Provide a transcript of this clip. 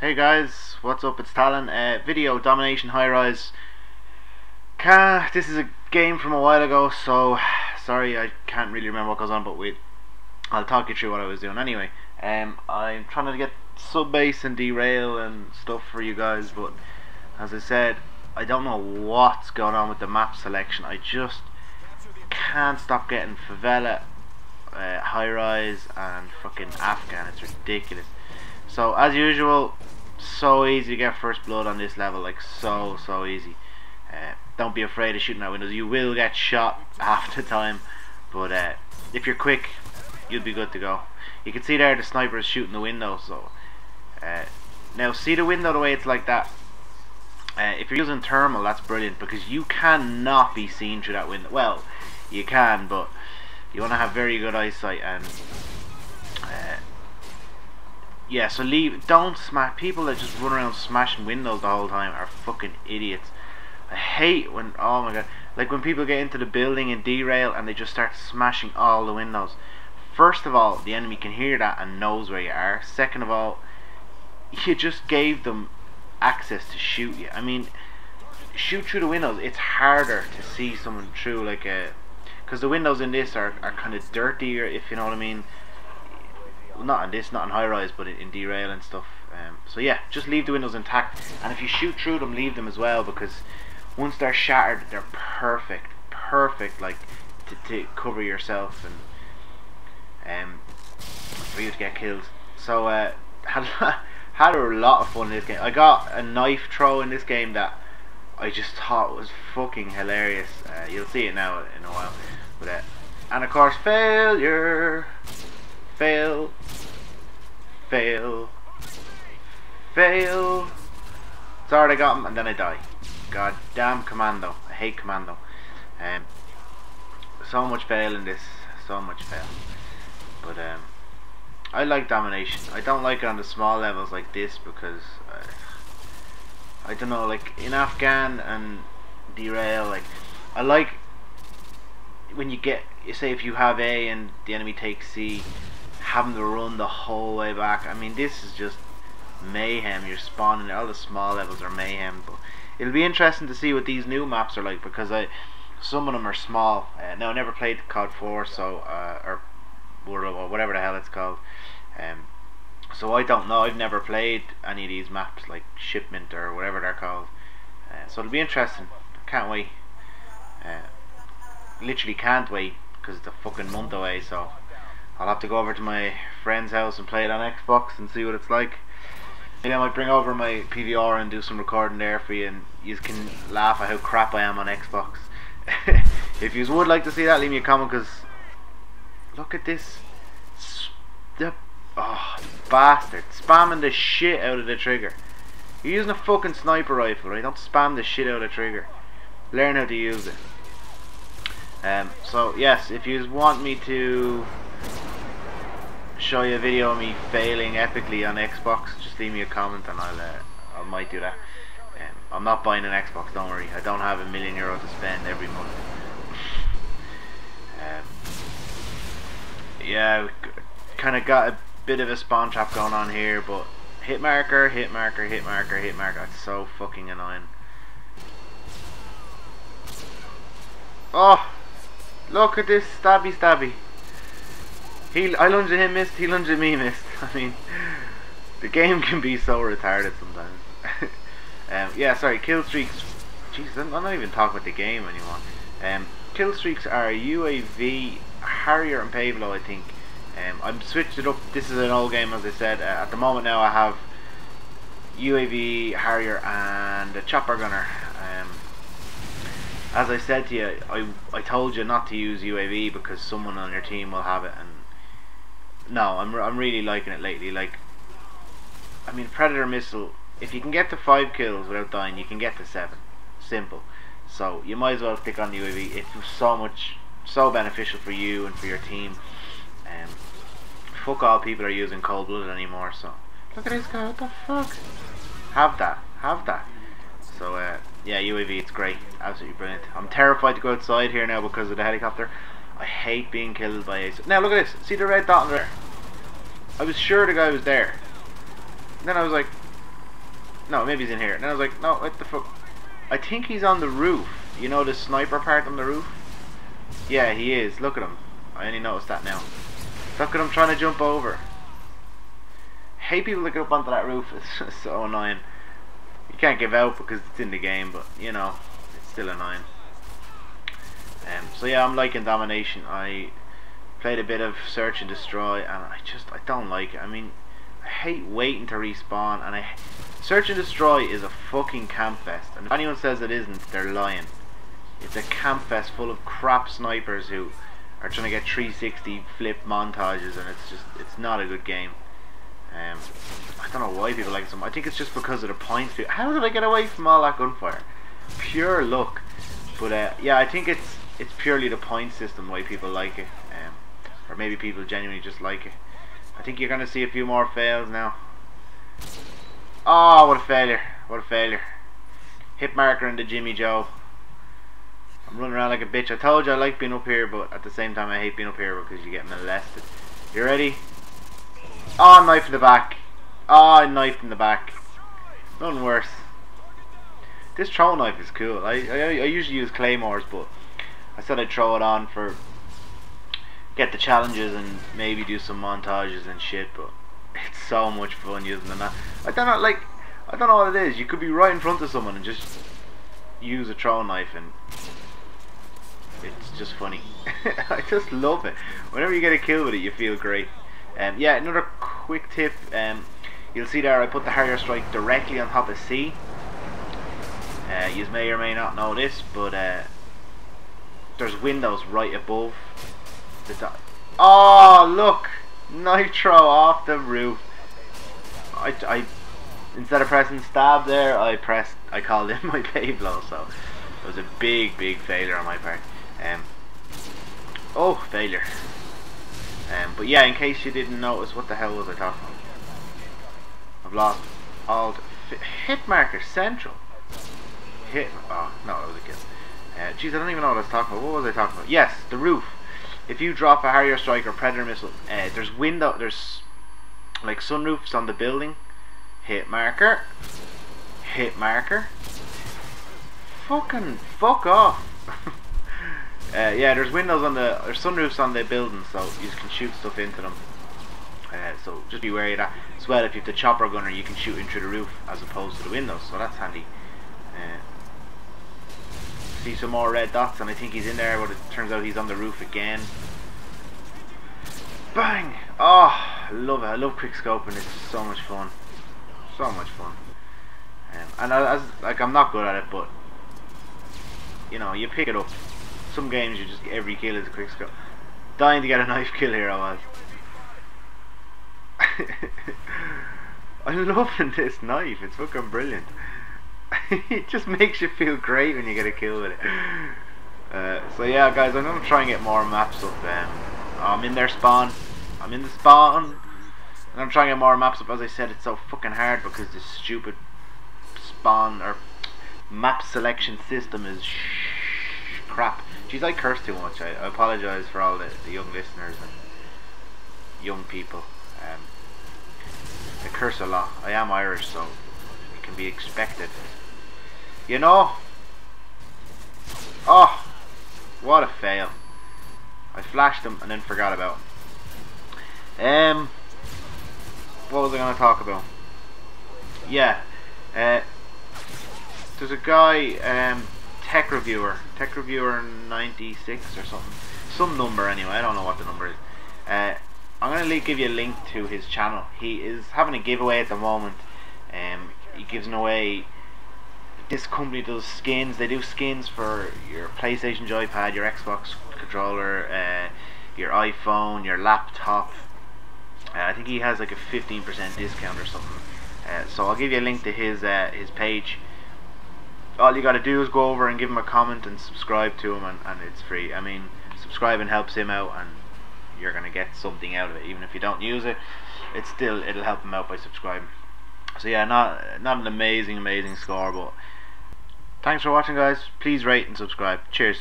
Hey guys, what's up? It's Tallon. Uh, video domination high rise. Can this is a game from a while ago, so sorry I can't really remember what goes on. But wait, I'll talk you through what I was doing anyway. Um, I'm trying to get sub base and derail and stuff for you guys, but as I said, I don't know what's going on with the map selection. I just can't stop getting favela, uh, high rise, and fucking Afghan. It's ridiculous. So as usual, so easy to get first blood on this level, like so so easy. Uh, don't be afraid of shooting at windows. You will get shot half the time, but uh, if you're quick, you'll be good to go. You can see there the sniper is shooting the window. So uh, now see the window the way it's like that. Uh, if you're using thermal, that's brilliant because you cannot be seen through that window. Well, you can, but you want to have very good eyesight and yeah, so leave. Don't smash. People that just run around smashing windows the whole time are fucking idiots. I hate when. Oh my god. Like when people get into the building and derail and they just start smashing all the windows. First of all, the enemy can hear that and knows where you are. Second of all, you just gave them access to shoot you. I mean, shoot through the windows. It's harder to see someone through like uh, a. Because the windows in this are, are kind of dirtier, if you know what I mean not in this, not in high rise, but in, in derail and stuff. Um, so yeah, just leave the windows intact, and if you shoot through them, leave them as well because once they're shattered, they're perfect, perfect, like to, to cover yourself and um, for you to get killed. So uh, had had a lot of fun in this game. I got a knife throw in this game that I just thought was fucking hilarious. Uh, you'll see it now in a while. But uh, and of course, failure fail, fail, fail. Sorry, I got him, and then I die. God damn Commando. I hate Commando. Um, so much fail in this. So much fail. But um, I like domination. I don't like it on the small levels like this because I, I don't know. Like in Afghan and derail, like I like when you get you say if you have A and the enemy takes C having to run the whole way back. I mean, this is just mayhem. You're spawning. All the small levels are mayhem. But it'll be interesting to see what these new maps are like because I, some of them are small. Uh, now I never played COD 4, so uh, or World or whatever the hell it's called. Um, so I don't know. I've never played any of these maps like Shipment or whatever they're called. Uh, so it'll be interesting. Can't wait. Uh, literally can't wait because it's a fucking month away. So. I'll have to go over to my friend's house and play it on Xbox and see what it's like. Maybe I might bring over my PVR and do some recording there for you and you can laugh at how crap I am on Xbox. if you would like to see that, leave me a comment because look at this. The, oh, bastard. Spamming the shit out of the trigger. You're using a fucking sniper rifle, right? Don't spam the shit out of the trigger. Learn how to use it. Um, so, yes, if you want me to show you a video of me failing epically on Xbox, just leave me a comment and I'll uh, I might do that. Um, I'm not buying an Xbox, don't worry. I don't have a million euro to spend every month. um, yeah, kind of got a bit of a spawn trap going on here, but hit marker, hit marker, hit marker, hit marker. That's so fucking annoying. Oh, look at this stabby stabby. He, I lunged at him, missed. He lunged at me, missed. I mean, the game can be so retarded sometimes. um, yeah, sorry, kill streaks. Jesus, I'm not even talking about the game anymore. Um, kill streaks are UAV, Harrier, and Pave Low, I think. Um, I'm switched it up. This is an old game, as I said. Uh, at the moment now, I have UAV, Harrier, and a chopper gunner. Um, as I said to you, I I told you not to use UAV because someone on your team will have it, and no, I'm I'm really liking it lately. Like, I mean, Predator missile. If you can get to five kills without dying, you can get to seven. Simple. So you might as well stick on the UAV. It's so much, so beneficial for you and for your team. Um, fuck all people are using cold blooded anymore. So look at this guy. What the fuck? Have that. Have that. So uh, yeah, UAV. It's great. Absolutely brilliant. I'm terrified to go outside here now because of the helicopter. I hate being killed by a... Now look at this. See the red dot there? I was sure the guy was there. then I was like, No, maybe he's in here. And I was like, no, what the fuck? I think he's on the roof. You know the sniper part on the roof? Yeah, he is. Look at him. I only noticed that now. Look at him trying to jump over. hate people that get up onto that roof. It's so annoying. You can't give out because it's in the game, but you know, it's still annoying. Um, so yeah, I'm liking Domination. I played a bit of Search and Destroy, and I just I don't like it. I mean, I hate waiting to respawn, and I Search and Destroy is a fucking camp fest. And if anyone says it isn't, they're lying. It's a camp fest full of crap snipers who are trying to get 360 flip montages, and it's just it's not a good game. Um, I don't know why people like it so much. I think it's just because of the points. How did I get away from all that gunfire? Pure luck. But uh, yeah, I think it's it's purely the point system why people like it, um, or maybe people genuinely just like it. I think you're going to see a few more fails now. Oh, what a failure! What a failure! Hit marker into Jimmy Joe. I'm running around like a bitch. I told you I like being up here, but at the same time I hate being up here because you get molested. You ready? Oh, knife in the back. Oh, knife in the back. Nothing worse. This throw knife is cool. I, I, I usually use claymores, but I said I'd throw it on for get the challenges and maybe do some montages and shit, but it's so much fun using them. I don't know, like, I don't know what it is. You could be right in front of someone and just use a throw knife and it's just funny. I just love it. Whenever you get a kill with it, you feel great. Um, yeah, another quick tip. Um, you'll see there I put the Harrier Strike directly on top of C. Uh, you may or may not know this, but uh, there's windows right above the. Oh, look! Nitro off the roof. I, I, instead of pressing stab there, I pressed, I called in my Pave Low. so it was a big, big failure on my part. Um, oh, failure. Um, but yeah, in case you didn't notice, what the hell was I talking about? I've lost all hit marker central. Hit. Oh no, that was a kill. Uh, jeez, I don't even know what I was talking about. What was I talking about? Yes, the roof. If you drop a Harrier strike or Predator missile, uh, there's window, there's like sunroofs on the building. Hit marker. Hit marker. Fucking fuck off. uh, yeah, there's windows on the, there's sunroofs on the building, so you can shoot stuff into them. Uh, so just be wary of that. As well, if you have the chopper gunner, you can shoot in through the roof as opposed to the windows, so that's handy. Uh, see some more red dots and I think he's in there but it turns out he's on the roof again. Bang! Oh I love it. I love quick scoping. It's so much fun. So much fun. Um, and as like I'm not good at it but you know you pick it up. Some games you just every kill is a quick scope. Dying to get a knife kill here I was. I'm loving this knife. It's fucking brilliant it just makes you feel great when you get a kill with it. Uh, so yeah, guys, I'm gonna try and get more maps up. Um, I'm in their spawn. I'm in the spawn. And I'm trying to get more maps up. As I said, it's so fucking hard because this stupid spawn or map selection system is crap. Jeez, I curse too much. I, I apologize for all the, the, young listeners and young people. Um, I curse a lot. I am Irish, so it can be expected. You know? Oh, what a fail. I flashed him and then forgot about him. Um, what was I going to talk about? Yeah, uh, there's a guy, um, Tech Reviewer, Tech Reviewer 96 or something. Some number anyway, I don't know what the number is. Uh, I'm going to give you a link to his channel. He is having a giveaway at the moment. Um, he gives an away this company does skins. They do skins for your PlayStation joypad, your Xbox controller, uh, your iPhone, your laptop. Uh, I think he has like a 15% discount or something. Uh, so I'll give you a link to his uh, his page. All you gotta do is go over and give him a comment and subscribe to him, and, and it's free. I mean, subscribing helps him out, and you're gonna get something out of it. Even if you don't use it, it's still it'll help him out by subscribing. So yeah, not not an amazing amazing score, but Thanks for watching guys. Please rate and subscribe. Cheers.